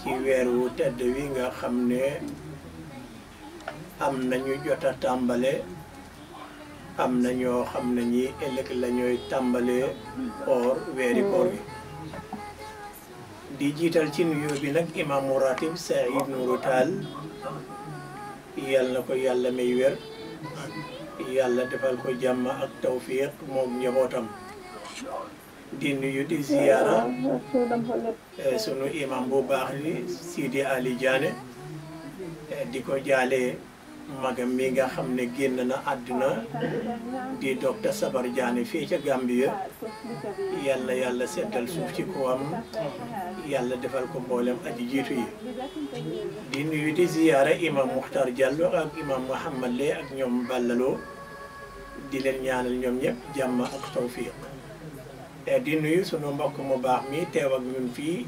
ci weer wu tedd wi nga xam ne am nañu jot a tàmbale am na ñoo xam ne ñi ëllëg la ñooy tàmbale or weeri koor gi di jiital ci nuyoo bi nag imaamu ratib Saïd Nourou Tall yal na ko yàlla may wér yàlla defal ko jàmm ak tawfiq moom njabootam di nuyu di ziyaara eh, sunu imam bu baax ni Sidi Ali Diané eh, di ko jaale magam mi nga xam ne génn na àdduna di docteur Sabar Diané fii ca Gambia yal na yàlla seddal suuf ci kawam yàlla defal ko mboolem aji jiitu yi di nuyu di ziyaara imam Muxtar Diallo ak imam Mouhamad Lé ak ñoom Ballaloo di leen ñaanal ñoom ñëpp jàmm ak tawfiq eh, di nuyu sunu mbokk mu baax mi teew ak ñun fii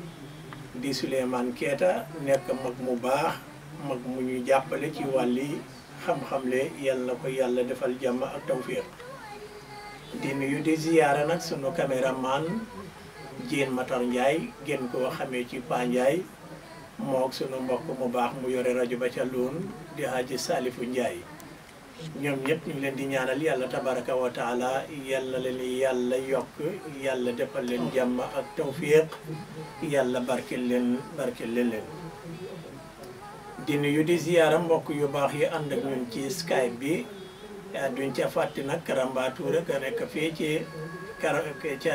di Souleymane Keita nekk mag mu baax mag mu ñu jàppale ci wàlli xam-xam le yal na ko yàlla defal jàmm ak tawfiq di nuyu di ziyaara nag sunu caméraman Diène Matar Ndiaye gën koo xamee ci Pa Ndiaye mook sunu mbokk mu baax mu yore rajo ba ca Loon di Haji Salifu Ndiaye ñoom ñëpp ñu ngi leen di ñaanal yàlla tabaraka wa taala yàlla leen yàlla yokk yàlla defal leen jàmm ak tawfiq yàlla barkeel leen barkeel leen leen di nuyu di ziyaara mbokk yu baax yi ànd ak ñun ci Skype bi duñ ca fàtti nag Karamba Touré ka nekk fii ci kar ca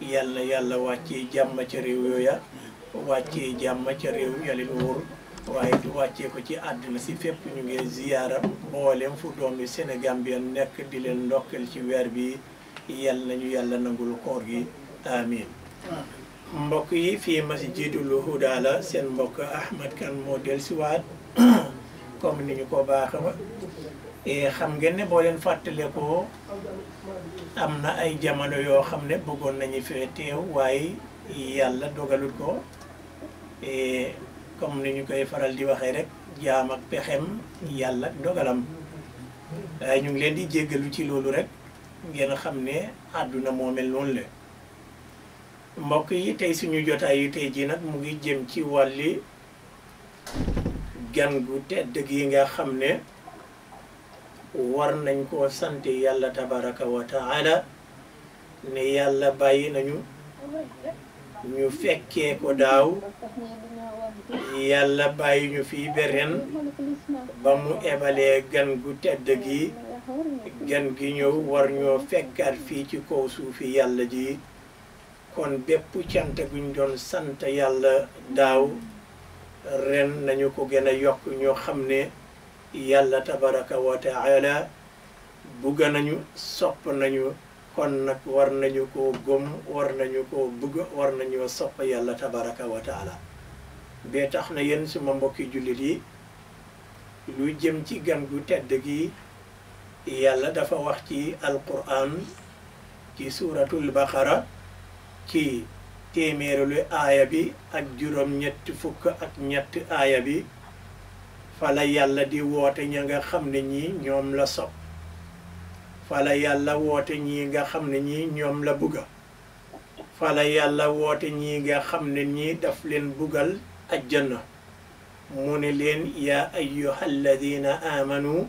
yal na yàlla wàccee jàmm ca réew yooya wàccee jàmm ca réew ya leen wóor waaye du wàccee ko ci àdduna si fépp ñu ngi ziyaara mboolem fu doomi Sénégal bi nekk di leen ndokkeel ci weer bi yal nañu yàlla nangul koor gi amin mbokk yi fii Masjidul Huda la seen mbokk Ahmad Kane moo dellusiwaat comme ni ñu ko baax ma eh, xam ngeen ne boo leen fàttalee ko am na ay jamono yoo xam ne bëggoon nañu fee teew waaye yàlla dogalut ko e, comme ni ñu koy faral di waxee rek jaam ak pexem yàlla dogalam waaye ñu ngi leen di jéggalu ci loolu rek ngeen xam ne àdduna moo mel noonu la mbokk yi tey suñu jotaay yu tey ji nag mu ngi jëm ci wàlli gan gu tedd gi nga xam ne war nañ koo sant yàlla tabaraka wa taala ne yàlla bàyyi nañu ñu fekkee ko daaw yàlla bàyyi ñu fii ba ren ba mu ebalee gan gu tedd gi gan gi ñëw war ñoo fekkaat fii ci kaw suufi yàlla ji kon bépp cant guñ doon sant yàlla daaw ren nañu ko gën a yokk ñoo xam ne yàlla tabaraka wa taala bugg nañu sopp nañu kon nag war nañu ko gëm war nañu ko bugg war nañu sopp yàlla tabaraka wa taala bee tax na yéen suma mbokki jullit yi lu jëm ci gan gu tedd gi yàlla dafa wax ci alquran ci suuratul baqara ci téeméerulu aaya bi ak juróom ñett fukk ak ñett aaya bi fala yàlla di woote ña nga xam ne ñi ñoom la sopp fala yàlla woote ñi nga xam ne ñi ñoom la bugga fala yàlla woote ñi nga xam ne ñi daf leen bugal ajjana mu ne leen yaa ayyuha alladina amanu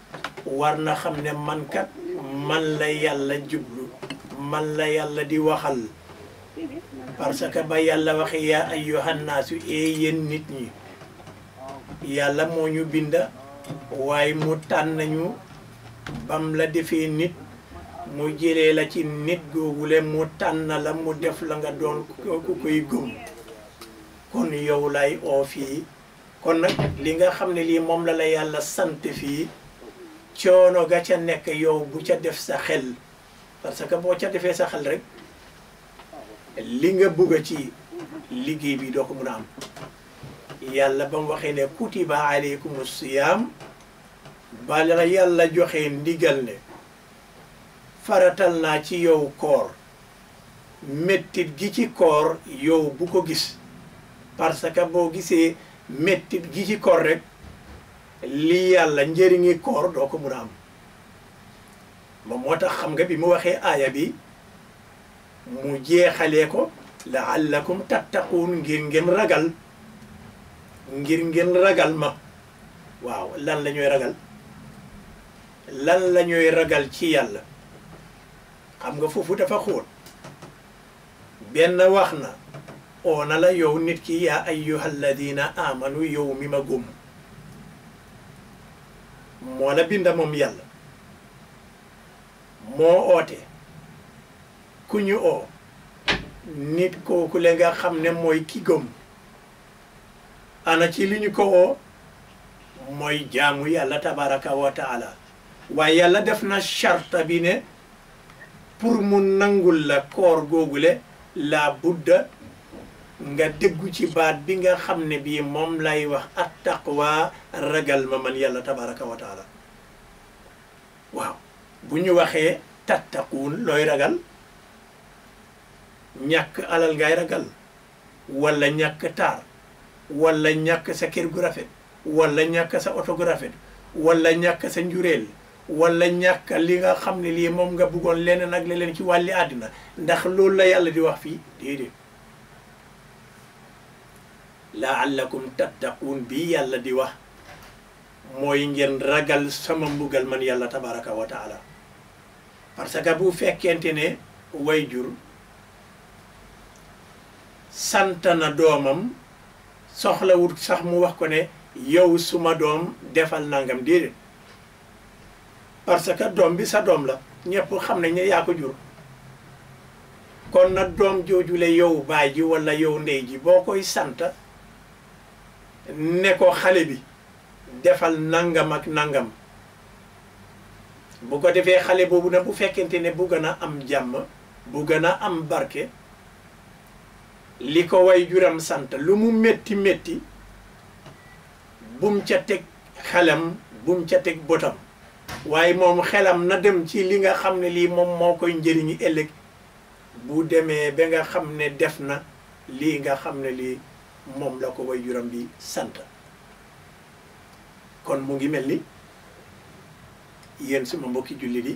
war na xam ne man kat man la yàlla jublu man la yàlla di waxal parce que ba yàlla waxe yaa ayyuhan naasu ee yéen nit ñi yàlla moo ñu binda waaye mu tànn ñu bam la defee nit mu jëlee la ci nit googule mu tànn la mu def la nga doon ku koy gëm kon yow lay oo fii kon nag li nga xam ne lii moom la la yàlla sant fii coono ga ca nekk yow bu ca def sa xel parce que boo ca defee sa xel rek li nga bugg ci liggéey bi doo ko mun a am yàlla ba mu waxee ne kutiba aleykum siyaam bala yàlla joxe ndigal ne faratal naa ci yow koor mettit gi ci koor yow bu ko gis parce que boo gisee mettit gi ci koor rek lii yàlla njëriñi koor doo ko mun a am moom moo tax xam nga bi mu waxee aaya bi mu jeexalee ko laallakum tattaquun ngir ngeen ragal ngir ngeen ragal ma waaw lan la ñuy ragal lan la ñuy ragal ci yàlla xam nga foofu dafa xóot benn wax na oona la yow nit ki yaa ayyuha alladina amanu yow mi ma gëm moo la binda moom yàlla moo oote ku ñu oo nit kooku la nga xam ne mooy ki gëm ana ci li ñu ko oo mooy jaamu yàlla tabaraka wa taala waaye yàlla def na charta bi ne pour mu nangul la koor googule laa budda nga déggu ci baat bi nga xam ne bii moom lay wax at taqwa ragal ma man yàlla tabaraka wa taala waaw bu ñu waxee tattaquun looy ragal ñàkk alal ngay ragal wala ñàkk taar wala ñàkk sa kër gu rafet wala ñàkk sa oto gu rafet wala ñàkk sa njureel wala ñàkk li nga xam ne lii moom nga bëggoon leneen ak leneen ci wàlli àddina ndax loolu la yàlla di wax fii déedéet laallakum tattaquun bi yàlla di wax mooy ngeen ragal sama mbugal man yàlla tabaraka wa taala parce que bu fekkente ne way jur sant na doomam soxlawut sax mu wax ko ne yow suma doom defal nangam déedéet parce que doom bi sa doom la ñëpp xam nañ ne yaa ko jur kon na doom jooju le yow baay ji walla yow ndey ji boo koy sant ne ko xale bi defal nangam ak nangam bu ko defee xale boobu nag bu fekkente ne bugg na am jàmm bu gën a am barke li ko way juram sant lu mu métti métti bum ca teg xelam bum ca teg botam waaye moom xelam na dem ci li nga xam ne lii moom moo koy njëriñu ëllëg bu demee ba nga xam ne def na lii nga xam ne lii moom la ko way juram bi sant kon mu ngi mel ni yéen suma mbokki jullit yi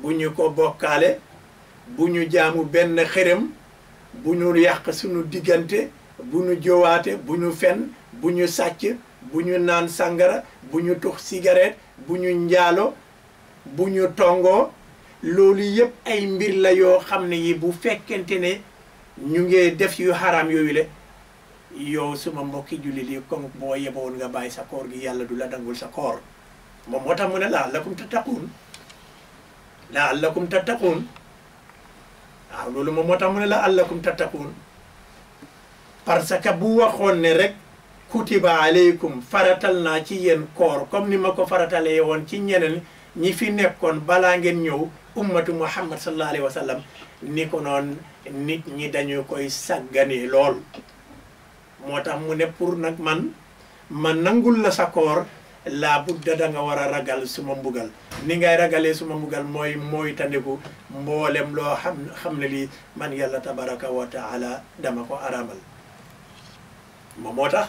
bu ñu ko bokkaale bu ñu jaamu benn xërëm bu ñu yàq suñu diggante bu ñu jowaate bu ñu fen bu ñu sàcc bu ñu naan sàngara bu ñu tux cigarette bu ñu njaalo bu ñu tongoo loolu yëpp ay mbir la yoo xam ne yi bu fekkente ne ñu ngi def yu xaraam yooyu le yow suma mbokki jullit yi comme boo yeboon nga bàyyi sa koor gi yàlla du la dangul sa koor moom moo tax mu ne la'allakum tattaquun la'allakum tattaquun waaw loolu moom moo tax mu ne la'allakum tattaquun parce que bu waxoon ne rek kutiba aleykum faratal naa ci yéen koor comme ni ma ko faratalee woon ci ñeneen ñi fi nekkoon balaa ngeen ñëw ummatu muhammad sallallahu alayhi wa sallam ni ko noon nit ñi dañu koy sàgganee lool moo tax mu ne pour nag man ma nangul la sa koor laa budda da nga war a ragal suma mbugal ni ngay ragalee suma mbugal mooy mooy tandiku mboolem loo xam xam ne lii man yàlla tabaraka wa taala dama ko aramal moom moo tax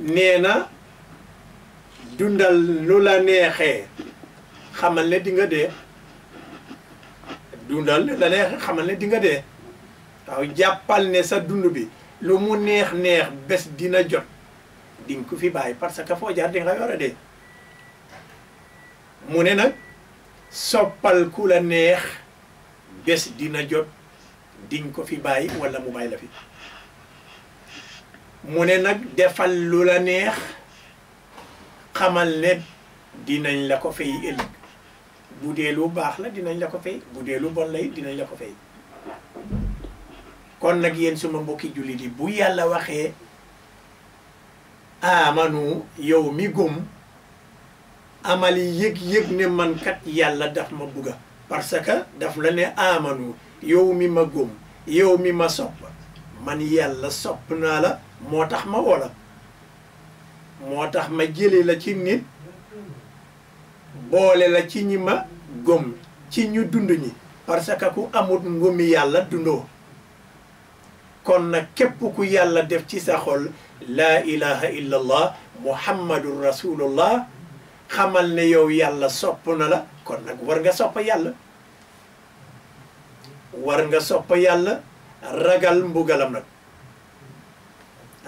nee na dundal lu la neexee xamal ne di nga dee dundal lu la neexee xamal ne di nga dee waaw jàppal ne sa dund bi lu mu neex neex bés dina jot di nga ko fi bàyyi parce que foo jaar di nga war a dee mu ne nag soppal ku la neex bés dina jot diñ ko fi bàyyi wala mu bàyyi la fi mu ne nag defal lu la neex xamal ne dinañ la ko fay ëllëg bu dee lu baax la dinañ la ko fay bu dee lu bon la it dinañ la ko fay kon nag yéen suma mbokki jullit yi bu yàlla waxee amanu yow mi gëm amali yëg-yëg ne man kat yàlla daf ma bugga parce que daf la ne amanu yow mi ma gëm yow mi ma sopp man yàlla sopp naa la moo tax ma woo la moo tax ma jële la ci nit boole la ci ñi ma gëm ci ñu dund ñi parce que ku amut ngëmi yàlla dundoo kon nag képp ku yàlla def ci sa xol laa ilaha illa allah muhammadun rasulullah xamal ne yow yàlla sopp na la kon nag war nga sopp yàlla war nga sopp yàlla ragal mbugalam nag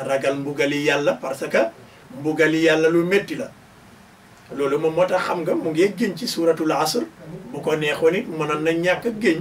ragal mbugali yàlla parce que mbugali yàlla lu métti la loolu moom moo tax xam nga mu ngi génn ci suuratul asr bu ko neexoon it mënoon na ñàkk génn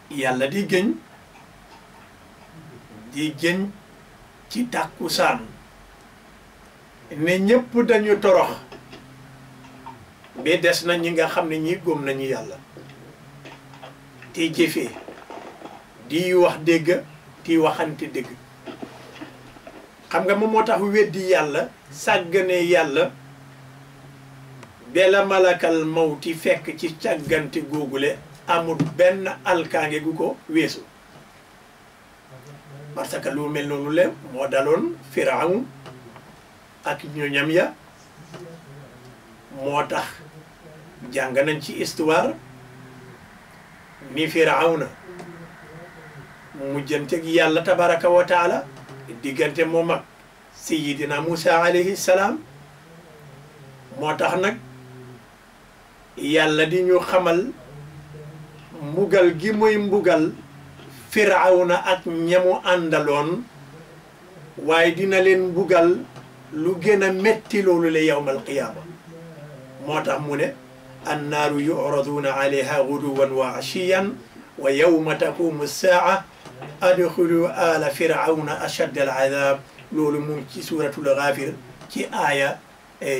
yàlla di gëñ di gëñ ci tàkkusaan ne ñépp dañu torox ba des na ñi nga xam ne ñi gëm nañu yàlla te jëfee di wax dégg di waxante dégg xam nga moom moo tax weddi yàlla sàggane yàlla bela malakal mawti fekk ci càggante googule amul benn alkaange gu ko weesu parce que lu mel noonu le moo daloon firawn ak ñoñam ya moo tax jàng nañ ci histoire ni firawna mujjanteeg yàlla tabaraka wa taala diggante moom ak sayyidina Musa alayhi salaam moo tax nag yàlla di ñu xamal mbugal gi muy mbugal firawna ak ñamu àndaloon waaye dina leen mbugal lu gën a metti loolu la yawmal qiyaama moo tax mu ne annaaru yu'raduuna alayha guduwan wa ashiyan wa yawma taqumu saa'a adxulu ala firawna ashadda al adab loolu mu ngi ci suuratul Gaafir ci aaya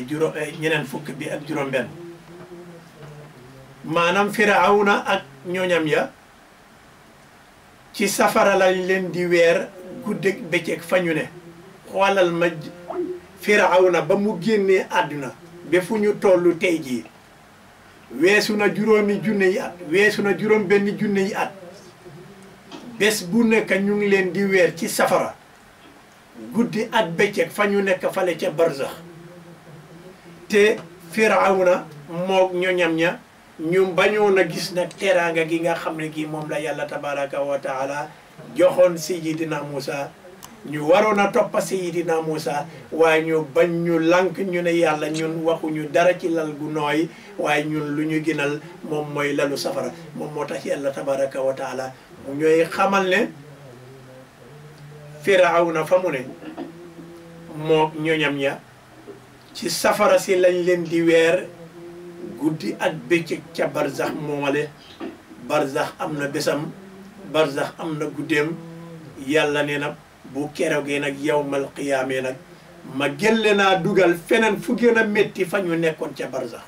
juróom ñeneen fukk bi ak juróom benn maanaam firawna ak ñooñam ya ci safara lañ leen di weer guddeeg bëccëg fa ñu ne xoolal ma firawna ba mu génnee àdduna ba fu ñu tollu tey jii weesu na juróomi junne yi at weesu na juróom benn junne yi at bés bu nekk ñu ngi leen di weer ci safara guddi at bëccëg fa ñu nekk fale ca barzax te firawna moog ñoñam ña ñu bañoon a gis nag teraanga gi nga xam ne gi moom la yàlla tabaraka wa taala joxoon Seydina Moussa ñu waroon a toppa Seydina Moussa waaye ñu bañ ñu lànk ñu ne yàlla ñun waxuñu dara ci lal gu nooy waaye ñun lu ñu gënal moom mooy lalu safara moom moo tax yàlla tabaraka wa taala mu ñooy xamal ne Firawna fa mu ne moo ñoñam ya ci safara si lañ leen di weer guddi ak bëccëg ca barzax moomale barzax am na bésam barzax am na guddeem yàlla ne na bu keroogee nag yawmal qiyaamee nag ma gelle naa dugal feneen fu gën a métti fa ñu nekkoon ca barzax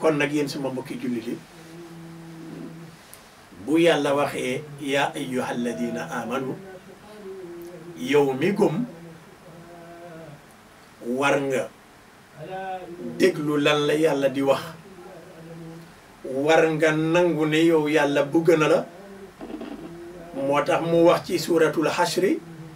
kon nag yéen suma mbokki jullit yi bu yàlla waxee yaa ayyuha alladina amanu yow mi gëm war nga déglu lan la yàlla di wax war nga nangu ne yow yàlla bëgg na la moo tax mu wax ci suuratul xasri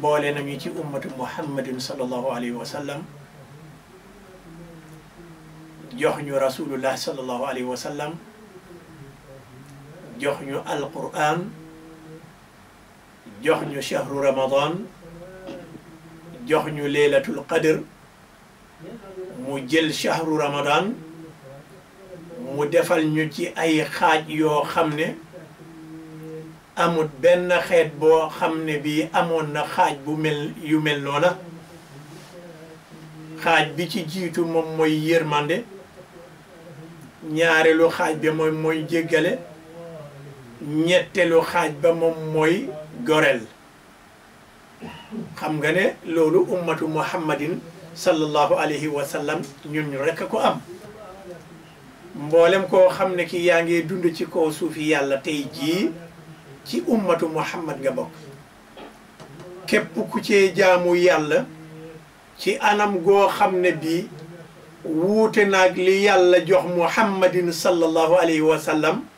boole nañu ci ummatu muhammadin sallallahu alayhi wa sallam jox ñu rasulullah sallallahu alayhi wa sallam jox ñu alquran jox ñu chahru ramadan jox ñu leylatul qadr mu jël shahru ramadan mu defal ñu ci ay xaaj yoo xam ne amut benn xeet boo xam ne bii amoon na xaaj bu mel yu mel noona xaaj bi ci jiitu moom mooy yërmande ñaareelu xaaj bi mooy mooy jéggale ñetteelu xaaj ba moom mooy gorel xam nga ne loolu ummatu muhammadin sallallahu alayhi wa sallam ñun ñu rekk ko am mboolem koo xam ne ki yaa ngi dund ci kaw suufi yàlla tey jii ci ummatu muhammad nga bokk képp ku cee jaamu yàlla ci anam goo xam ne bii wuute naag li yàlla jox muhammadin sallallahu alayhi wa sallam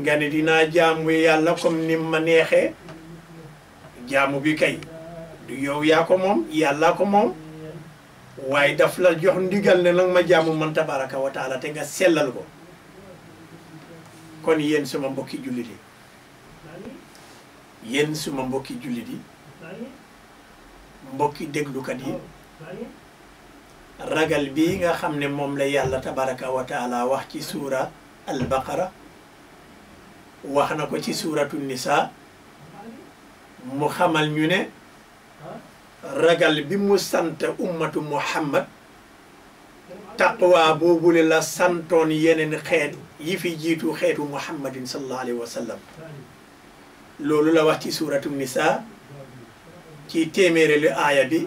nga ne dinaa jaamu yàlla comme ni ma neexee jaamu bi kay du yow yaa ko moom yàllaa ko moom waaye daf la jox ndigal ne nag ma jaamu man tabaraka wa taala te nga sellal ko kon yéen suma mbokki jullit yi yéen suma mbokki jullit yi mbokki déglukat yi ragal bi nga xam ne moom la yàlla tabaraka wa taala wax ci suura albaqara wax na ko ci suuratu nisa mu xamal ñu ne ragal bi mu sant ummatu muhammad taqwa boobule la santoon yeneen xeet yi fi jiitu xeetu muhammadin sallallahu alayhi wa sallam loolu la wax ci suuratu nisa ci téeméeri lu aaya bi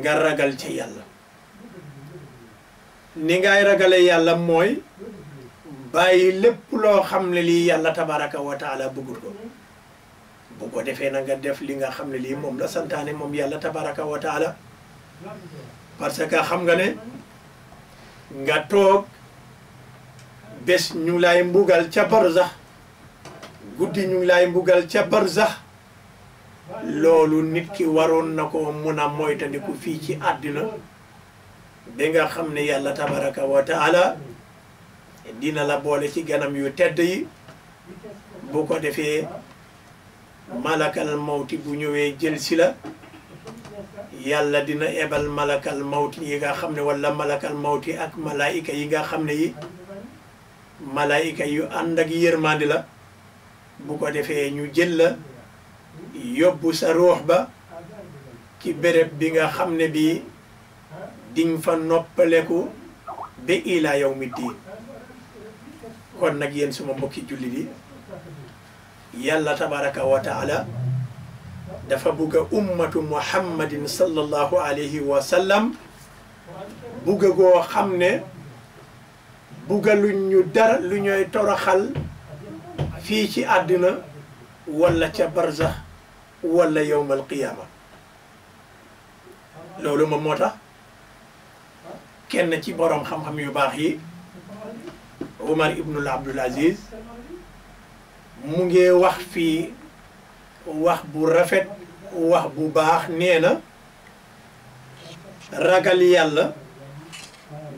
nga ragal ca yàlla ni ngay ragale yàlla mooy bàyyi lépp loo xam ne lii yàlla tabaraka wa taala bëggul ko bu ko defee na nga def li nga xam ne lii moom la santaane moom yàlla tabaraka wa taala parce que xam nga ne nga toog bés ñu lay mbugal ca barzax guddi ñu lay mbugal ca barzax loolu nit ki waroon na ko mun a moytandiku fii ci àddina ba nga xam ne yàlla tabaraka wa taala dina la boole ci ganam yu tedd yi bu ko defee malakal mawti bu ñëwee jël si la yàlla dina ebal malakal mawti yi nga xam ne wala malakal mawti ak malaayika yi nga xam ne yi malaayika yu ànd ak yërmandi la bu ko defee ñu jël la yóbbu sa ruux ba ci béréb bi nga xam ne bii diñ fa noppaleku ba ilaa yawmi diin kon nag yéen suma mbokki jullit yi yàlla tabaraka wa taala dafa bugg a ummatu muhammadin sallallahu alayhi wa sallam bugg goo xam ne bugaluñ ñu dara lu ñooy toroxal fii ci àddina walla ca barzax walla yowmal qiyaama loolu moom moo tax kenn ci boroom xam-xam yu baax yi Umar ibnul Abdul Aziz mu ngi wax fii wax bu rafet wax bu baax nee na ragal yàlla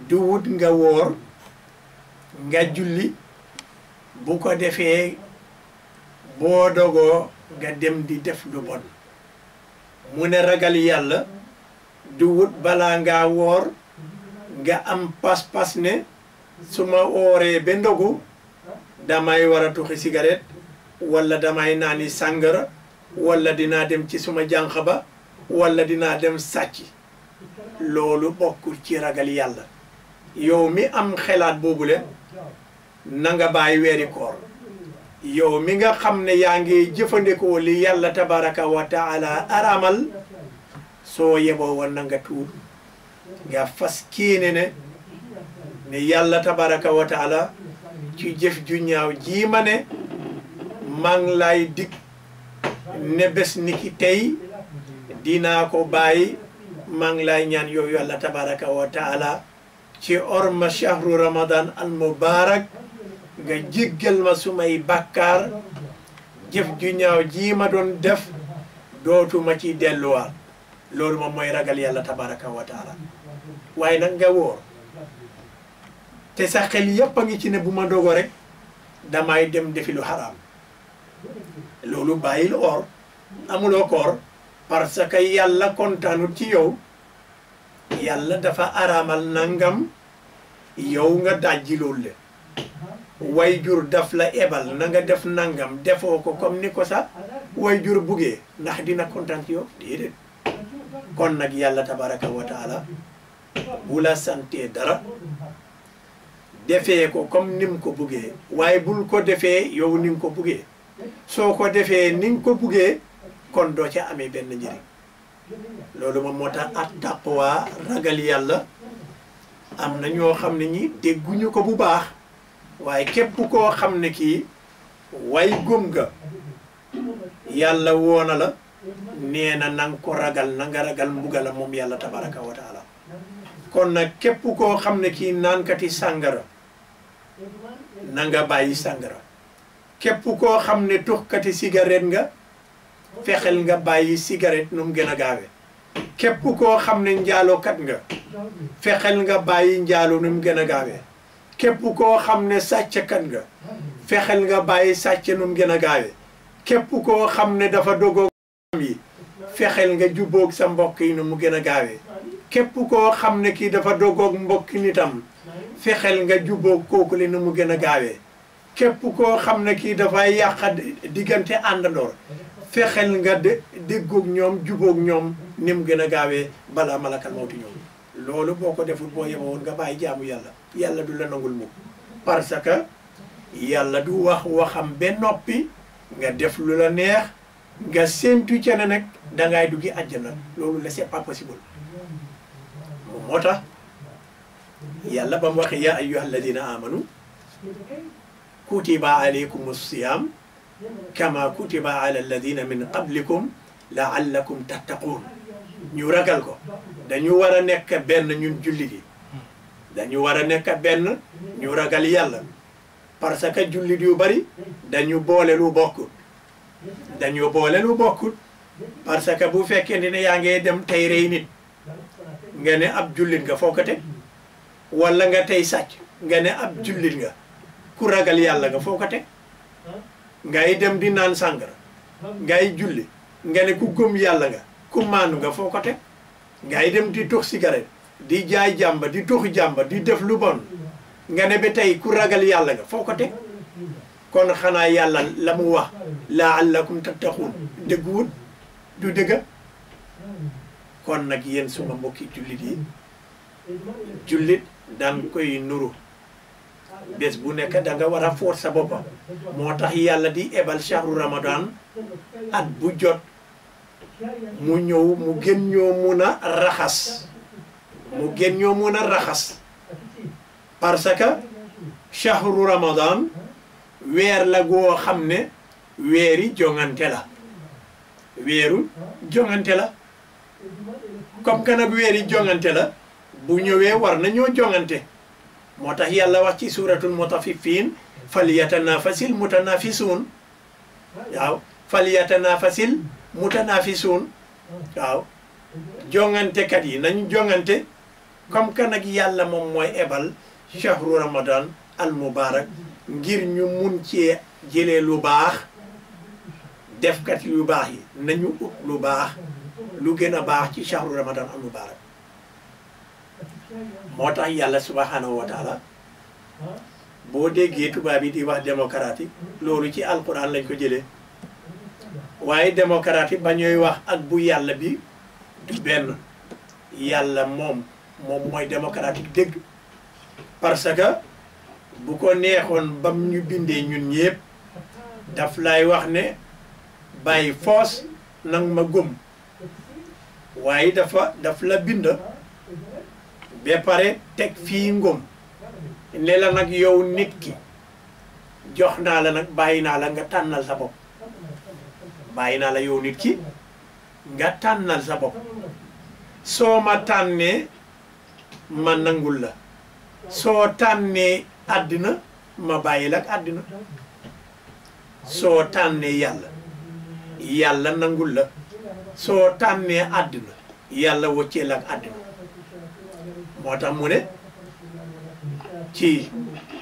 du wut nga woor nga julli bu ko defee boo dogoo nga dem di def lu bon mu ne ragal yàlla du wut balaa ngaa woor nga am pas-pas ne su ma wooree ba ndogu damay war a tuxi cigarette wala damay naani sàngara wala dinaa dem ci suma jànq ba wala dinaa dem sàcc loolu bokkul ci ragal yàlla yow mi am xelaat boobule na nga bàyyi weeri koor yow mi nga xam ne yaa ngi jëfandikoo li yàlla tabaraka wa taala aramal soo yeboo woon na nga tuub nga fas kéene ne ne yàlla tabaraka wa taala ci jëf ju ñaaw jii ma ne maa ngi lay dig ne bés ni ki tey dinaa ko bàyyi maa ngi lay ñaan yow yàlla tabaraka wa taala ci orma shahru ramadan al mubarak nga jéggal ma sumay bàkkaar jëf ju ñaaw jii ma doon def dootuma ci delluwaat loolu moom mooy ragal yàlla tabaraka wa taala waaye nag nga woor te sa xel yépp a ngi ci ne bu ma dogo rek damay dem defi lu xaraam loolu bàyyil or amuloo koor parce que yàlla kontaanut ci yow yàlla dafa araamal nangam yow nga dajji loolu le way jur daf la ebal na nga def nangam defoo ko comme ni ko sax way jur buggee ndax dina kontaan ci yow déedéet kon nag yàlla tabaraka wa taala bu la santee dara defee ko comme ni mu ko buggee waaye bul ko defee yow ni nga ko buggee soo ko defee ni nga ko buggee kon doo ca amee benn njëriñ loolu moom moo tax at taqwa ragal yàlla am na ñoo xam ne ñi dégguñu ko bu baax waaye képp koo xam ne kii way gëm nga yàlla woona la nee na nang ko ragal na nga ragal mbugala moom yàlla tabaraka wa taala kon nag képp koo xam ne kii naankati sàngara na nga bàyyi sàngara képp koo xam ne tuxkati cigarette nga fexeel nga bàyyi cigarette nu mu gën a gaawee képp koo xam ne njaalookat nga fexeel nga bàyyi njaaloo nu mu gën a gaawee képp koo xam ne sàcckat nga fexeel nga bàyyi sàcc nu mu gën a gaawee képp koo xam ne dafa dogoog am yi fexeel nga jubboog sa mbokk yi nu mu gën a gaawee képp koo xam ne kii dafa dogoog mbokki nitam fexeel nga jubboog kooku li nu mu gën a gaawee képp koo xam ne kii dafay yàq diggante àndandoor fexeel nga de déggoog ñoom jubóog ñoom ni mu gën a gaawee balaa malakal mawti ñoom loolu boo ko deful boo yemoon nga bàyyi jaamu yàlla yàlla du la nangul mukk parce que yàlla du wax waxam ba noppi nga def lu la neex nga séentu ca ne nag dangay duggi àjjana loolu la c'est pas possible moo tax yàlla ba mu waxee yaa ayyuha alladina amanu kutiba alaykum siyam kama kutiba ala alladina min qablikum laallakum tattaquun ñu ragal ko dañu war a nekk benn ñun julli gi dañu war a nekk benn ñu ragal yàlla parce que jullit yu bari dañu boole lu bokkut dañu boole lu bokkut parce que bu fekkee ne yaa ngi dem tey rey nit nga ne ab jullit nga foo ko teg wala nga tey sàcc nga ne ab jullit nga ku ragal yàlla nga foo ko teg ngay dem di naan sàngara ngay julli nga ne ku gëm yàlla nga ku maanu nga foo ko teg ngay dem di tux cigarette di jaay jàmba di tux jàmba di def lu bon nga ne ba tey ku ragal yàlla nga foo ko teg kon xanaa yàlla la mu wax laallakum tattaxuun dëgguwul du dëgga kon nag yéen suma mbokki jullit yi jullit daan koy nuru bés bu nekk da nga war a foot sa boppa moo tax yàlla di ebal shahru ramadan at bu jot mu ñëw mu gën ñoo mun a raxas mu gën ñoo mun a raxas parce que shahru ramadan weer la goo xam ne weeri jongante la weeru jongante la comme que nag weeri jongante la bu ñëwee war nañoo jongante moo tax yàlla wax ci suuratul mutafifiin fal yatanafasil mutanafisuun waaw fal yatanafasil mutanafisuun waaw jongantekat yi nañ jongante comme que nag yàlla moom mooy ebal chahru ramadan al mubarak ngir ñu mun cee jëlee lu baax defkat yu baax yi nañu ut lu baax lu gën a baax ci chahru ramadan al mubarak moo tax yàlla subhanahu wa taala boo déggee tubaab yi di wax démocratie loolu ci alquran lañ ko jëlee waaye démocratie ba ñooy wax ak bu yàlla bi du benn yàlla moom moom mooy démocratique dëgg parce que bu ko neexoon bam ñu bindee ñun ñëpp daf lay wax ne bàyyi foos nang ma gëm waaye dafa daf la bind ba pare teg fii ngëm ne la nag yow nit ki jox naa la nag bàyyi naa la nga tànnal sa bopp bàyyi naa la yow nit ki nga tànnal sa bopp soo ma tànnee ma nangul la soo tànnee àddina ma bàyyi la ak àddina soo tànnee yàlla yàlla nangul la soo tànnee àddina yàlla wëccee la ak àddina moo tax mu ne ci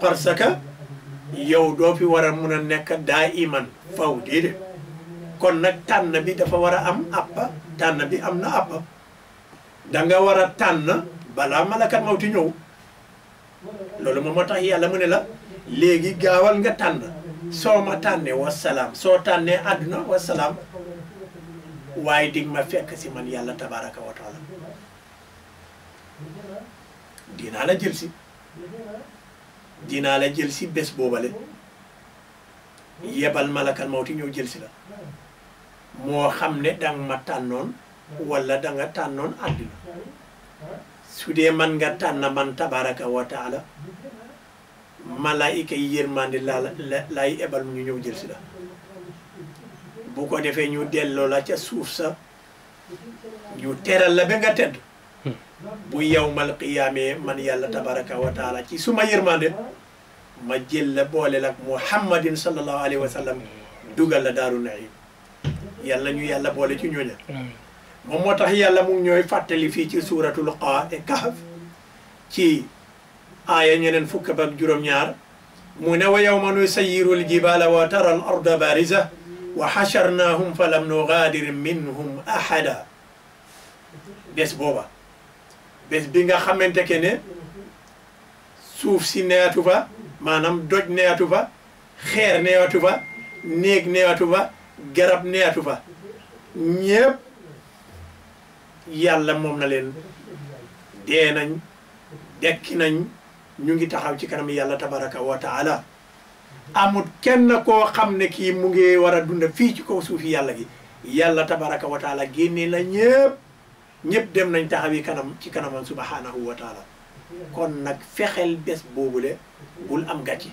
parce que yow doo fi war a mun a nekk daa iman faw déedéet kon nag tànn bi dafa war a am appa tànn bi am na appa da nga war a tànn balaa malakat mawti ñëw loolu moom moo tax yàlla mu ne la léegi gaawal nga tànn soo ma tànnee wasalaam soo tànnee àdduna wasalaam waaye dig ma fekk si man yàlla tabaraka wa taala dinaa la jël si dinaa la jël si bés boobale yebal malakal mawti ñëw jël si la moo xam ne danga ma tànnoon wala danga tànnoon àddina su dee man nga tànn man tabaraka wa taala malaayika yi yërmande laa la laay ebal ñu ñëw jël si la bu ko defee ñu delloo la ca suuf sa ñu teral la ba nga tedd bu yawmal qiyaamee man yàlla tabaraka wa taala ci suma yërmande ma jël la boole la ak muhammadin sallallahu alayhi wa sallam dugal la daaru naim yàlla ñu yàlla boole ci ñooña moom moo tax yàlla mu ñooy fàttali fii ci suuratul qaa e kahf ci aaya ñeneen fukk ak juróom-ñaar mu ne wa yawma nusayyiru aljibaala wa tara al arda bariza wa xasharnaahum falam nugaadir minhum ahada bés booba bés bi nga xamante ke ne suuf si neyatu fa maanaam doj neyatu fa xeer neyatu fa néeg neyatu fa garab neyatu fa ñépp yàlla moom na leen dee nañ dekki nañ ñu ngi taxaw ci kanam yàlla tabaraka wa taala amul kenn koo xam ne kii mu ngi war a dund fii ci kaw suufi yàlla gi yàlla tabaraka wa taala génnee na ñëpp ñëpp dem nañ taxawi kanam ci kanamam subhanahu wa taala kon nag fexeel bés boobule bul am gàcce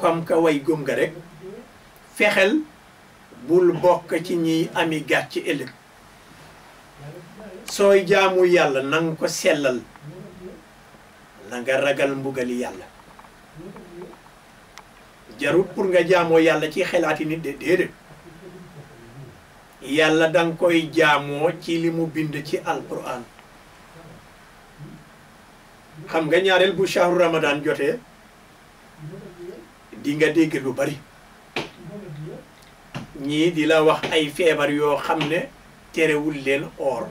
comme que way gëm nga rek fexeel bul bokk ci ñiy ami gàcce ëllëg sooy jaamu yàlla nang ko sellal na nga ragal mbugali yàlla jarut pour nga jaamoo yàlla ci xelaati nit de déedéet yàlla danga koy jaamoo ci li mu bind ci alquran xam nga ñaareel bu shahru ramadan jotee di nga dégg lu bari ñii di la wax ay feebar yoo xam ne terewul leen or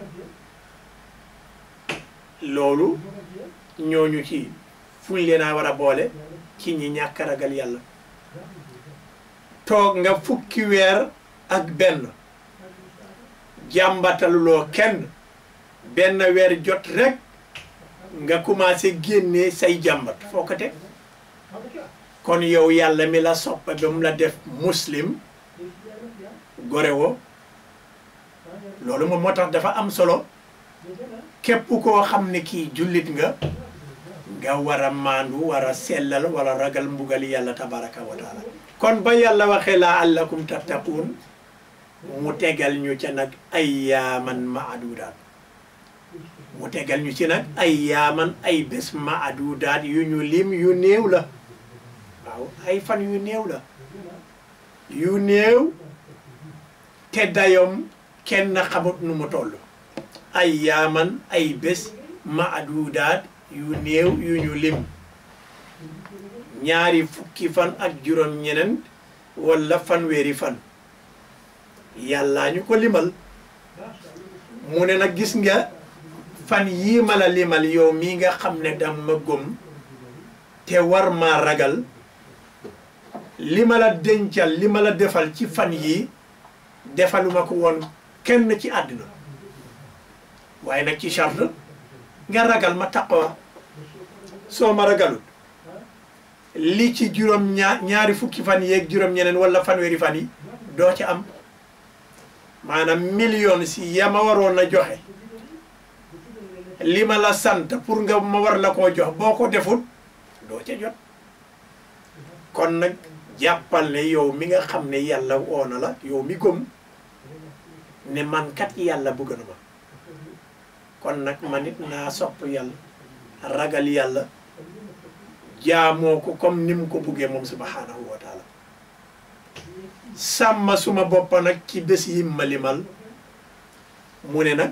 loolu ñooñu ci fuñ leen a war a boole ci ñi ñàkk a ragal yàlla toog nga fukki weer ak benn jàmbataluloo kenn benn weer jot rek nga commencé génnee say jàmbat foo ko teg kon yow yàlla mi la soppa ba mu la def muslim gore wo loolu moom moo tax dafa am solo képp koo xam ne kii jullit nga nga war a maandu war a sellal wala ragal mbugal yàlla tabaraka wa taala kon ba yàlla waxee laa allakum tattaquun mu tegal ñu ca nag ay yaaman maadudaat mu tegal ñu ci nag ay yaaman ay bés maadudaat yu ñu lim yu néew la waaw ay fan yu néew la yu néew te dayoom kenn xamut nu mu toll ay yaaman ay bés ma adudaat yu néew yu ñu lim ñaari fukki fan ak juróom ñeneen wala fanweeri fan yàllaa ñu ko limal mu ne nag gis nga fan yii ma la limal yow mii nga xam ne dam ma gëm te war maa ragal li ma la dencal li ma la defal ci fan yii defaluma ko woon kenn ci àdduna waaye nag ci charte nga ragal ma taqwa soo ma ragalul li ci juróom ñaar ñaari fukki fan yeeg juróom ñeneen wala fanweeri fan yi doo ci am maanaam million si ya ma waroon a joxe li ma la sant pour nga ma war la koo jox boo ko deful doo ca jot kon nag jàppal ne yow mi nga xam ne yàlla woona la yow mi gëm ne man kat yàlla bëgg na ma kon nag man it naa sopp yàlla ragal yàlla jaamoo ko comme ni mu ko buggee moom subhaanahu wa taala sàmma suma boppa nag ci bés yi ma limal mu ne nag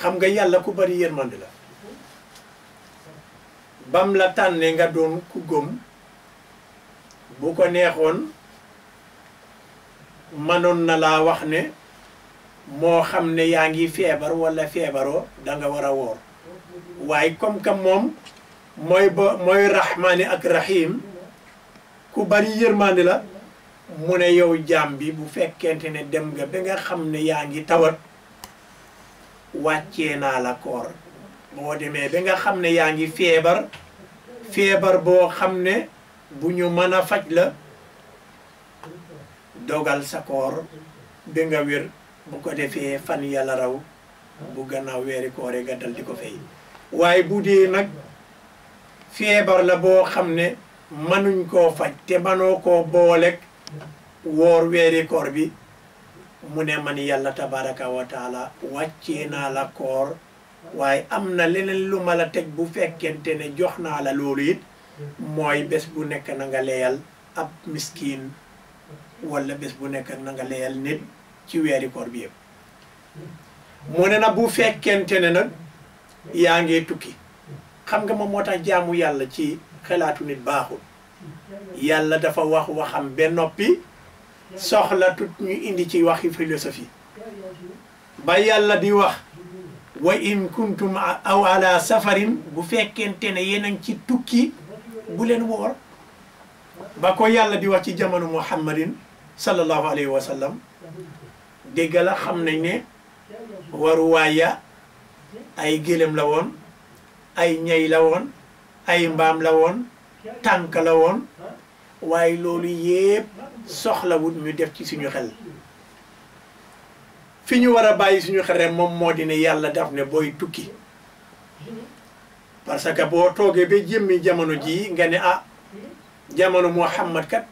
xam nga yàlla ku bari yërmande la bam la tànnee nga doon ku gëm bu ko neexoon mënoon na laa wax ne moo xam ne yaa ngi feebar walla feebaroo da nga war a woor waaye comme que moom mooy ba mooy rahmaani ak rahim ku bari yërmande la mu ne yow jaam bi bu fekkente ne dem nga ba nga xam ne yaa ngi tawat wàccee naa la koor boo demee ba nga xam ne yaa ngi feebar feebar boo xam ne bu ñu mën a faj la dogal sa koor ba nga wér bu ko defee fan yàlla raw bu gannaaw weeri koore nga dal di ko fay waaye bu dee nag feebar la boo xam ne manuñ koo faj te manoo koo booleeg woor weeri koor bi mu ne man yàlla tabaraka wa taala wàccee naa la koor waaye am na leneen lu ma la teg bu fekkente ne jox naa la loolu it mooy bés bu nekk na nga leyal ab miskin wala bés bu nekk na nga leyal nit ci weeri koor bi yëpp mu ne na bu fekkente ne nag yaa ngi tukki xam nga moom moo tax jaamu yàlla ci xelaatu nit baaxul yàlla dafa wax waxam ba noppi soxla tut ñu indi ci waxi philosophie ba yàlla di wax wa in kuntum aw ala safarin bu fekkente ne yéen a ngi ci tukki bu leen woor ba ko yàlla di wax ci jamono muhammadin sallallahu alayhi wa sallam dégg la xam nañ ne waruwaaya ay gëlëm la woon ay ñay la woon ay mbaam la woon tànk la woon waaye loolu yépp soxlawut ñu def ci suñu xel fi ñu war a bàyyi suñu xel rek moom moo di ne yàlla daf ne booy tukki parce que boo toogee ba jëmmi jamono jii nga ne ah jamono Muhammad kat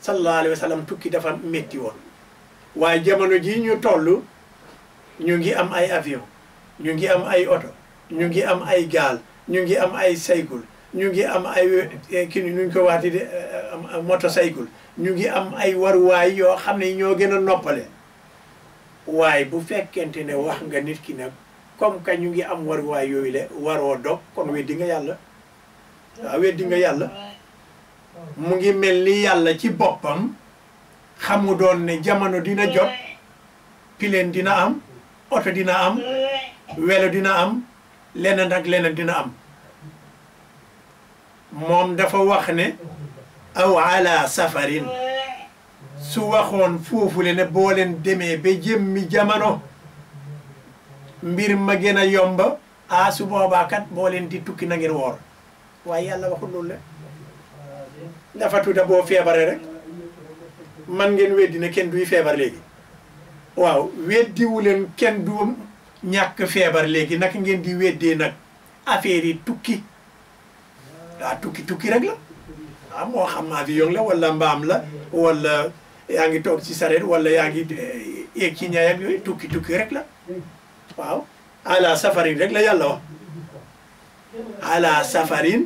sallallahu alayhi wa sallam tukki dafa métti woon waaye jamono jii ñu toll ñu ngi am ay avion ñu ngi am ay oto ñu ngi am ay gaal ñu ngi am ay saykul ñu ngi am ay eh, kii ni nuñ ko waati de eh, am- am motocycle ñu ngi am ay waruwaay yoo xam ne ñoo gën a noppale waaye bu fekkente ne wax nga nit ki nag comme que ñu ngi am waruwaay yooyu le waroo dog kon weddi nga yàlla waaw weddi nga yàlla mu ngi mel ni yàlla ci boppam xamu doon ne jamono dina jot pileen dina am oto dina am welo dina am leneen ak leneen dina am moom dafa wax ne aw ala safarin su waxoon foofu le ne boo leen demee ba jëmmi jamono mbir ma gën a yomba ah su boobaa kat boo leen di tukki na ngeen woor waaye yàlla waxul loolu la dafa tuuta boo feebaree rek man ngeen weddi ne kenn duy feebar léegi waaw weddiwu leen kenn du ñàkk feebar léegi naka ngeen di weddee nag affaire yi tukki daa tukki tukki rek la ah moo xam avion la wala mbaam la wala yaa ngi toog ci sareet wala yaa ngi yéeg ci ñaay ak yooyu tukki tukki rek la waaw ala safari rek la yàlla wax ala safarin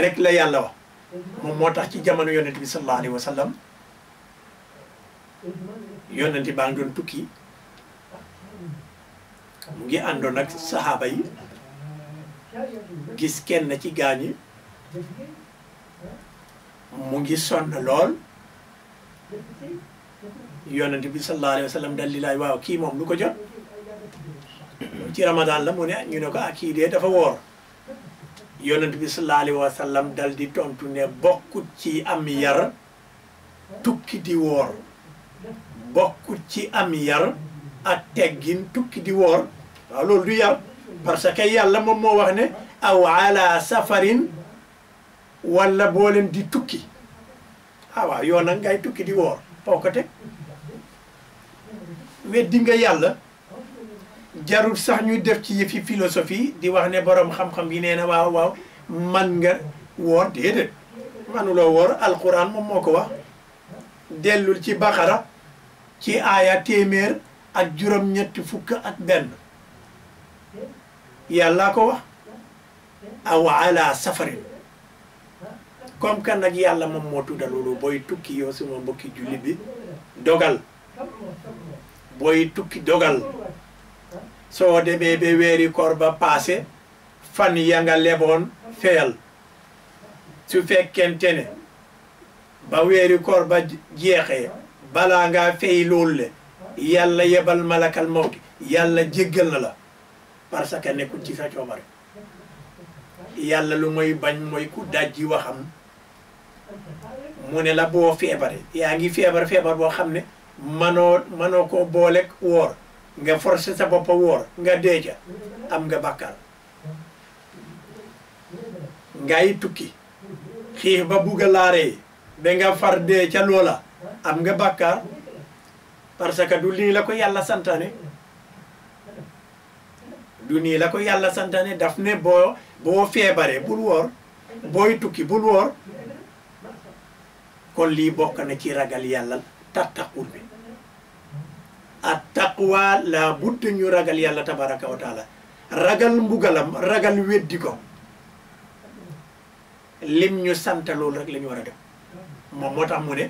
rek la yàlla wax moom moo tax ci jamono yonent bi sallallahu alayhi wa sallam yonent baa ngi doon tukki mu ngi àndoon ak saxaaba yi gis kenn ci gaañ yi mu ngi sonn lool yonent bi sallallahu alayhi wa sallam dal di laaj waaw kii moom lu ko jot ci ramadan la mu ne ñu ne ko ah kii dee dafa woor yonent bi sallallahu alayhi wa sallam dal di tontu ne bokkut ci am yar tukki di woor bokkut ci am yar ak teggin tukki di woor waaw loolu du yar parce que yàlla moom moo wax ne aw ala safarin wala boo leen di tukki ah waaw yow nag ngay tukki di woor foo ko teg weddi nga yàlla jarul sax ñuy def ci yëfi philosophie di wax ne borom xam-xam yi nee na waaw waaw man nga woor déedéet manuloo woor alquran moom moo ko wax dellul ci baqara ci aaya téeméer ak juróom-ñett fukk ak benn yàllaa ko wax aw ala safarin comme que nag yàlla moom moo tudda loolu booy tukki yow suma mbokki julli bi dogal booy tukki dogal soo demee ba weeri koor ba paase fan ya nga leboon feyal su fekkente ne ba weeri koor ba jeexee balaa ngaa fey loolu le yàlla yebal malakal mawti yàlla jéggal na la parce que nekkul ci sa coobare yàlla lu mooy bañ mooy ku dajji waxam mu ne la boo feebare yaa ngi feebar feebar boo xam ne manoo manoo koo booleeg woor nga forcé sa bopp a woor nga dee ca am nga bàkkaar ngay tukki xiif ba bugg a laaree ba nga far dee ca loola am nga bàkkaar parce que du lii la ko yàlla santaane du nii la ko yàlla santane daf ne boo boo feebaree bul woor booy tukki bul woor kon lii bokk na ci ragal yàlla tattaqul bi at taqwa la budd ñu ragal yàlla tabaraka wa taala ragal mbugalam ragal weddi ko lim ñu sant loolu rek la ñu war a def moom moo tax mu ne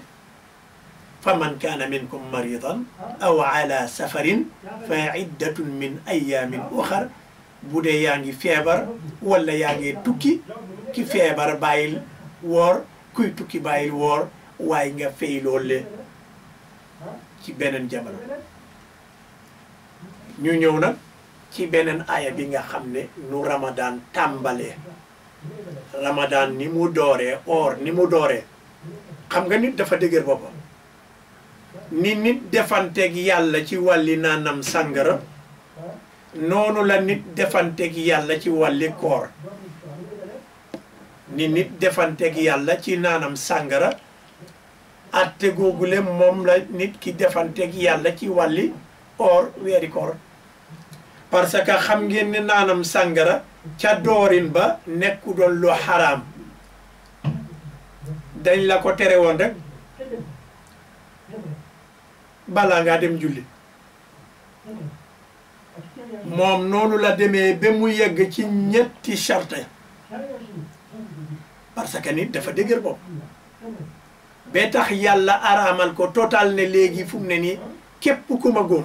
fa man kaana minkum maridan aw ala safarin fa iddatun min ayamin uxar bu dee yaa ngi feebar wala yaa ngi tukki ki feebar bàyyil woor kuy tukki bàyyil woor waaye nga fay loolu ci beneen jamono ñu ñëw nag ci beneen aaya bi nga xam ne nu ramadan tàmbalee ramadaan ni mu dooree or ni mu dooree xam nga nit dafa dëgër boppam ni nit defanteeg yàlla ci wàlli naanam sàngara noonu la nit defanteeg yàlla ci wàlli koor ni nit defanteeg yàlla ci naanam sàngara atte googule moom la nit ki defanteeg yàlla ci wàlli or weeri koor parce que xam ngeen ne naanam sàngara ca doorin ba nekku doon lu xaraam dañ la ko tere woon rek balaa ngaa dem julli moom noonu la demee ba mu yegg ci ñetti charte parce que nit dafa dëgër bopp ba tax yàlla araamal ko total ne léegi fu mu ne nii képp ku ma góom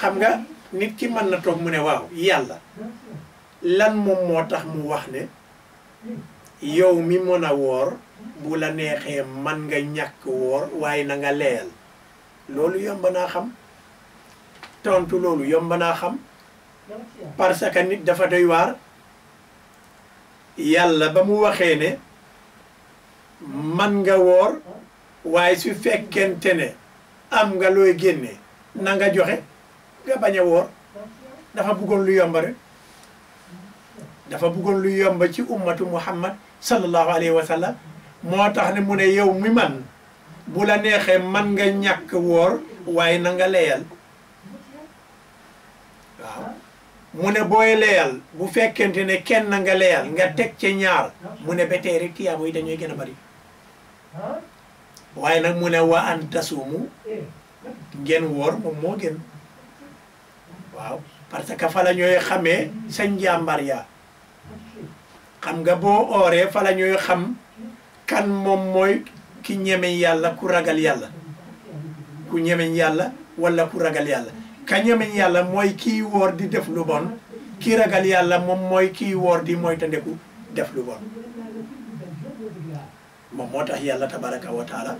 xam nga nit ki mën na toog mu ne waaw yàlla lan moom moo tax mu wax ne yow mi mën a woor bu la neexee man nga ñàkk woor waaye na nga leyal loolu yomb naa xam tontu loolu yomb naa xam parce que nit dafa doy waar yàlla ba mu waxee ne man nga woor waaye su fekkente ne am nga looy génne na nga joxe nga bañ a woor dafa bëggoon lu yomb rek dafa bëggoon lu yomb ci ummatu muhammad sallallahu alayhi wa sallam moo tax ne mu ne yow mi man bu la neexee man nga ñàkk woor waaye na nga leyal waaw mu ne booy leyal bu fekkente ne kenn nga leyal nga teg ca ñaar mu ne ba tey rek tiyaabo yi dañuy gën a bari waaye nag mu ne wa an tasuumu ngeen woor moom moo gën waaw parce que fa la ñooy xamee sa njàmbar ya xam nga boo ooree fa la ñooy xam kan moom mooy ki ñemeñ yàlla ku ragal yàlla ku ñemeñ yàlla wala ku ragal yàlla ka ñemeñ yàlla mooy kii woor di def lu bon ki ragal yàlla moom mooy kii woor di moytandiku def lu bon moom moo tax yàlla tabaraka wa taala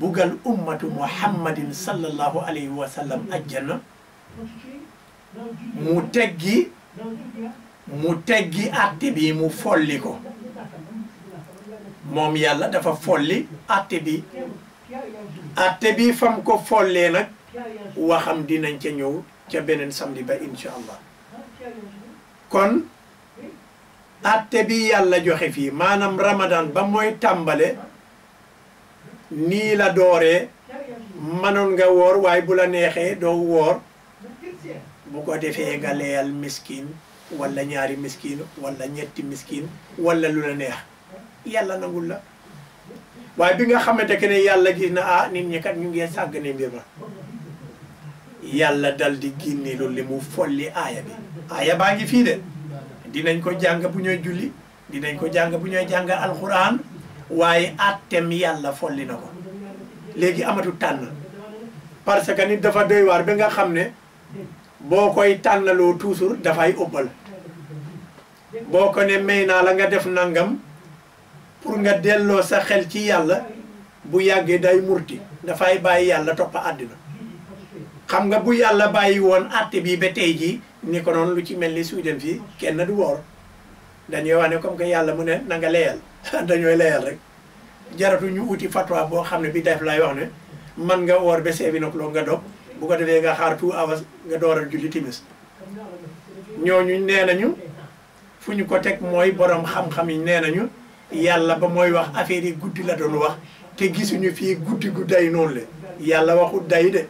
bugal ummatu muhammadin sallallahu alayhi wa sallam ajjana mu teggi mu teggi àtte bi mu folli ko moom yàlla dafa folli àtte bi àtte bi fam ko follee nag waxam dinañ ca ñëw ca beneen samedi ba incha allah kon atte bi yàlla joxe fii maanaam ramadan ba mooy tàmbale nii la dooree manoon nga woor waaye bu la neexee doo woor bu ko defee nga leyal miskin wala ñaari miskin wala ñetti miskin wala lu la neex yàlla nangul la waaye bi nga xamante ne yàlla gis na ah nit ñi kat ñu ngi sàgg ne mbir ma yàlla dal di génne loolu li mu folli aaya bi aaya baa ngi fii de dinañ ko jàng bu ñooy julli dinañ ko jàng bu ñooy jàng alxuraan waaye àtteem yàlla folli na ko léegi amatu tànn parce que nit dafa doy waar ba nga xam ne boo koy tànnaloo toujours dafay ëppal boo ko ne may naa la nga def nangam pour nga delloo sa xel ci yàlla bu yàggee day murti dafay bàyyi yàlla topp àddina xam nga bu yàlla bàyyi woon àtte bi ba tey jii ni ko noonu lu ci mel ni Sweden fii kenn du woor dañuy wax ne comme que yàlla mu ne na nga leyal dañooy leyal rek jaratu ñu uti fatwa boo xam ne bi def lay wax ne man nga woor ba seebi nag loo nga dog bu ko defee nga xaar two hours nga door a julli timis ñooñu nee nañu fu ñu ko teg mooy borom xam-xam yi nee nañu yàlla ba mooy wax affaire yi guddi la doon wax te gisuñu fii guddi gu day noonu le yàlla waxul day de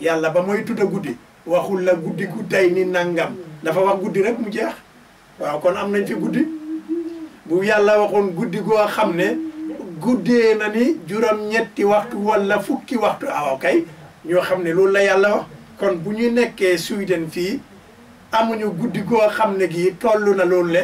yàlla ba mooy tudda guddi waxul la guddi gu day ni nangam dafa wax guddi rek mu jeex waaw kon am nañ fi guddi bu yàlla waxoon guddi goo xam ne guddee na ni juróom-ñetti waxtu wala fukki waxtu awa kay ñoo xam ne loolu la yàlla wax kon bu ñu nekkee Sweden fii amuñu guddi goo xam ne gii toll na loolu le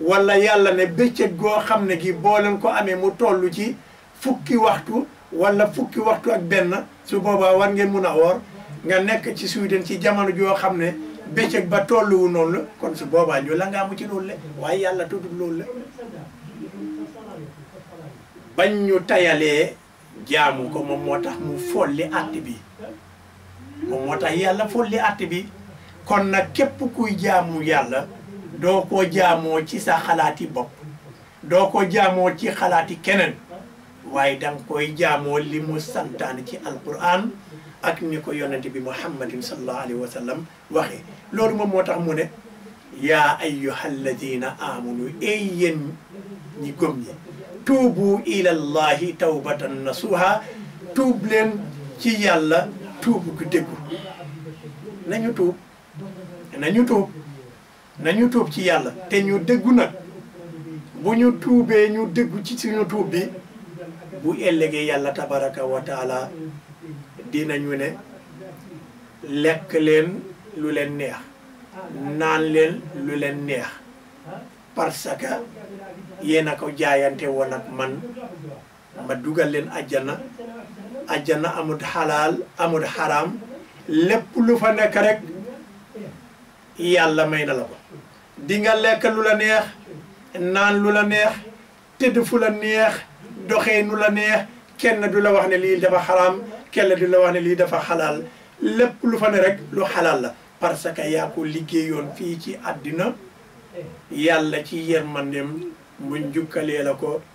wala yàlla ne bëccëg goo xam ne gii boo leen ko amee mu toll ci fukki waxtu wala fukki waxtu ak benn su boobaa war ngeen mun a woor nga nekk ci Sweden ci jamono joo xam ne bëccëg ba tolluwu noonu la kon su boobaa ñu la nga amu ci loolu le waaye yàlla tuddul loolu le bañ ñu tayalee jaamu ko moom moo tax mu folli àtte bi moom moo tax yàlla folli àtte bi kon nag képp kuy jaamu yàlla doo ko jaamoo ci sa xalaati bopp doo ko jaamoo ci xalaati keneen waaye danga koy jaamoo li mu santaane ci alquran ak ni ko yonente bi muhammadin sallallahu alayhi wa sallam waxe loolu moom moo tax mu ne yaa ayyuhal ladina amanu ey yéen ñi gëm ñi tuubu ilallahi tawbatan nasuha tuub leen ci yàlla tuub gu déggu nañu tuub nañu tuub nañu tuub ci yàlla te ñu déggu nag bu ñu tuubee ñu déggu ci suñu tuub bi bu ëllëgee yàlla tabaraka wa taala dinañu ne lekk leen lu leen neex naan leen lu leen neex parce que yéen a ko jaayante woon ak man ma dugal leen ajjana ajjana amut xalaal amut xaraam lépp lu fa nekk rek yàlla may na la ko di nga lekk lu la neex naan lu la neex tëdd fu la neex doxee nu la neex kenn du la wax ne lii dafa xaraam kenn du la wax ne lii dafa xalaal lépp lu fa ne rek lu xalaal la parce que yaa ko liggéeyoon fii ci àddina yàlla ci yërmandeem mu njukkalee la ko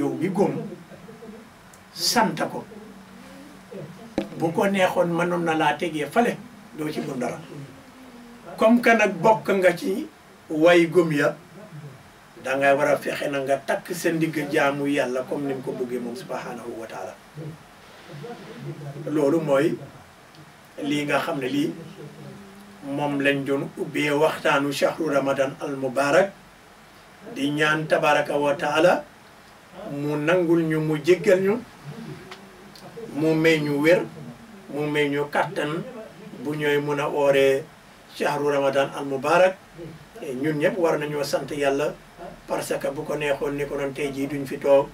yow mi góom sant ko bu ko neexoon mënoon na laa tegee fale doo ci mun dara comme que nag bokk nga ci way gëm ya da ngay war a fexe na nga takk sa ndigg jaamu yàlla comme ni mu ko bëggee moom subhanahu wa taala loolu mooy lii nga xam ne lii moom lañ doon ubbee waxtaanu shahru ramadan al mubarak di ñaan tabaraka wa taala mu nangul ñu mu jéggal ñu mu may ñu wér mu may ñu kàttan bu ñooy mun a ooree shahru ramadan al mubarak ñun ñëpp war nañoo sant yàlla parce que bu ko neexoon ni ko doon tey jii duñ fi toog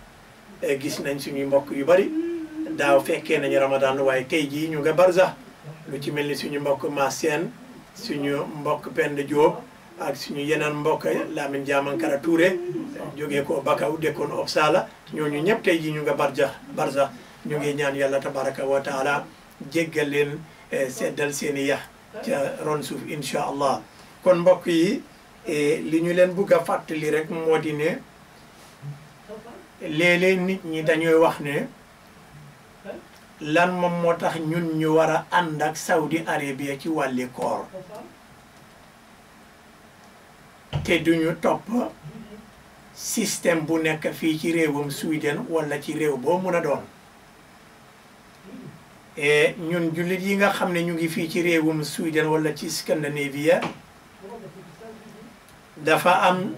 gis nañ suñuy mbokk yu bari daaw fekkee nañu ramadan waaye tey jii ñu nga barza lu ci mel ni suñu mbokk Massène suñu mbokk Penda Diop ak suñu yeneen mbokk Lamine Diamankara Touré jógee ko Bakaw dëkkoon Opsala ñooñu ñëpp tey ji ñu nga barjax barsax ñu ngi ñaan yàlla tabaraka wa taala jéggal leen eh, seddal seen i yax ca ron suuf incha allah kon mbokk yi eh, li ñu leen bugg a fàttali rek moo di ne léeg-léeg nit ñi dañuy wax ne lan moom moo tax ñun ñu war a ànd ak Saudi Arabia ci wàlli koor te duñu topp système bu nekk fii ci réewam Sweden walla ci réew boo mun a doon e ñun jullit yi nga xam ne ñu ngi fii ci réewum Sweden walla ci Scandinavia dafa am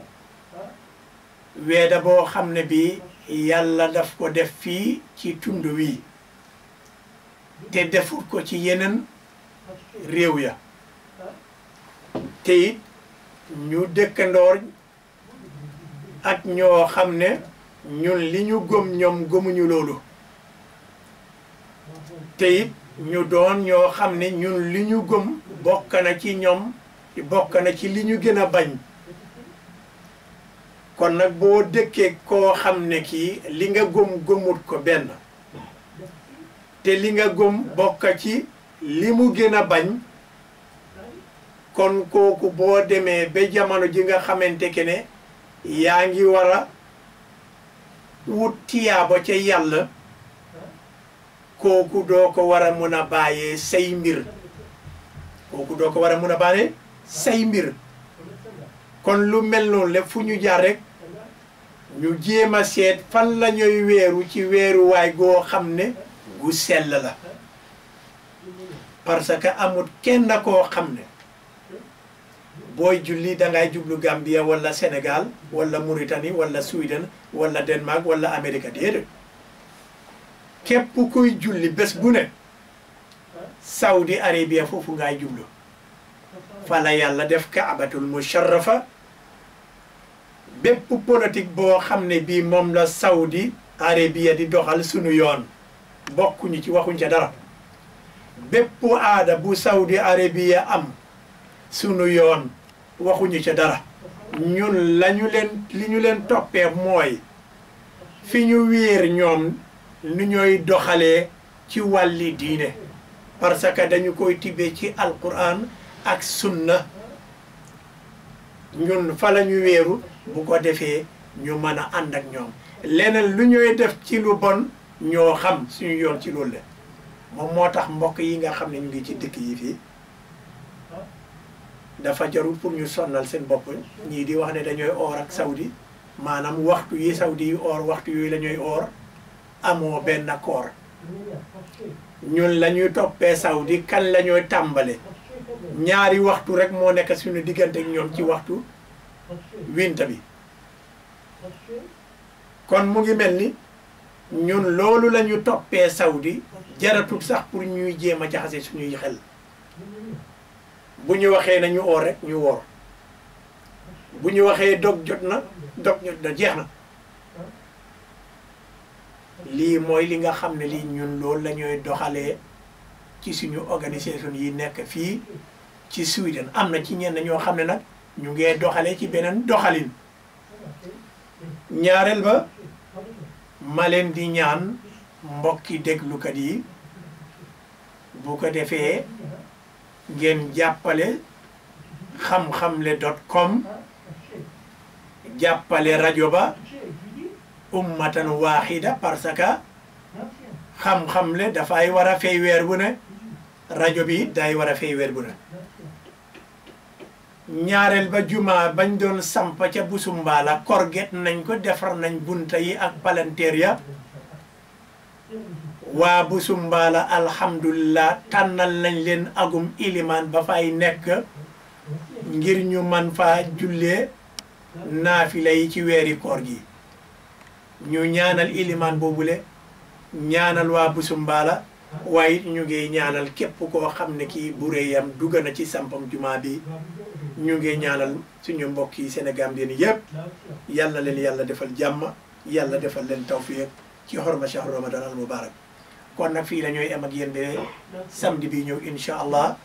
weeda boo xam ne bi yàlla daf ko def fii ci tund wi te defut ko ci yeneen réew ya te it ñu dëkkandoor ak ñoo xam ne ñun li ñu gëm ñoom gëmuñu loolu te it ñu doon ñoo xam ne ñun li ñu gëm bokk na ci ñoom bokk na ci li ñu gën a bañ kon nag boo dëkkee koo xam ne kii li nga gëm gëmut ko benn te li nga gëm bokk ci li mu gën a bañ kon kooku boo demee ba jamono ji nga xamante ke ne yaa ngi war a wut tiyaaba ca yàlla kooku doo ko war a mun a bàyyee say mbir kooku doo ko war a mun a bàyyee say mbir kon lu mel noonu la fu ñu jaar rek ñu jéem a seet fan la ñuy weeru ci weeruwaay goo xam ne gu sell la parce que amut kenn koo xam ne booy julli da ngay jublu Gambia wala Sénégal wala Mauritanie wala Sweden wala Denmark wala Amérique déedéet képp kuy julli bés bu ne Saudi Arabia foofu ngay jublu fa la yàlla def kaabatul musharrafa bépp politique boo xam ne bii moom la Saudi Arabia di doxal sunu yoon bokkuñu ci waxuñ ca dara bépp aada bu Saudi Arabia am sunu yoon waxuñu ca dara ñun lañu leen li ñu leen toppee mooy fi ñu wéer ñoom nu ñooy doxalee ci wàlli diine parce que dañu koy tibbee ci alquran ak sunna ñun fa la ñu wéeru bu ko defee ñu mën a ànd ak ñoom leneen lu ñooy def ci lu bon ñoo xam suñu yoon ci loolu la moom moo tax mbokk yi nga xam ne ñu ngi ci dëkk yi fii dafa jarul pour ñu sonnal seen bopp ñii di wax ne dañooy oor ak saudi maanaam waxtu yi saudi yi oor waxtu yooyu la ñooy oor amoo benn accord ñun la ñuy toppee Saudi kan la ñooy tàmbale ñaari waxtu rek moo nekk suñu diggante ak ñoom ci waxtu winta bi kon mu ngi mel ni ñun loolu la ñu toppee Saudi jaratul sax pour ñuy jéem a jaxase suñuy xel bu ñu waxee na ñu oor rek ñu woor bu ñu waxee dog jot na dog jot na jeex na lii mooy li nga xam ne lii ñun loolu la ñooy doxalee ci suñu organisation yi nekk fii ci Sweden am na ci ñenn ñoo xam ne nag ñu ngee doxalee ci beneen doxalin ñaareel ba ma leen di ñaan mbokki déglukat yi bu ko defee ngeen jàppale xam-xamle dot com jàppale rajo ba ummatan waaxida parce que xam-xamle dafay war a fay weer bu ne rajo bi day war a fay weer bu ne ñaareel ba juma bañ doon samp ca busumbaala korget nañ ko defar nañ bunta yi ak palanteer ya waa bu sumbaala alhamdulilah tànnal nañ leen agum ilimaan ba fay nekk ngir ñu man faa jullee naafila yi ci weeri koor gi ñu ñaanal ilimaan boobule ñaanal waa bu sumbaala waaye it ñu ngi ñaanal képp koo xam ne kii bu réyam dugg na ci sampam jumaa bi ñu ngi ñaanal suñu mbokk yi Sénégal bi yëpp yàlla leen yàlla defal jàmm yàlla defal leen tawfiq ci xorma shahru ramadan al mubarak kon nag fii la ñooy am ak yéen de samedi bi ñëw incha allah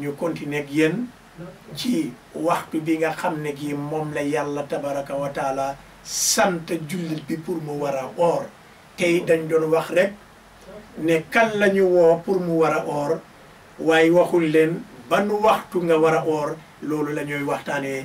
ñu continuer ak yéen ci waxtu bi nga xam ne gi moom la yàlla tabaraka wa taala sant jullit bi pour mu war a oor tey dañ doon wax rek ne kan la ñu woo pour mu war a oor waaye waxul leen ban waxtu nga war a oor loolu la ñooy waxtaanee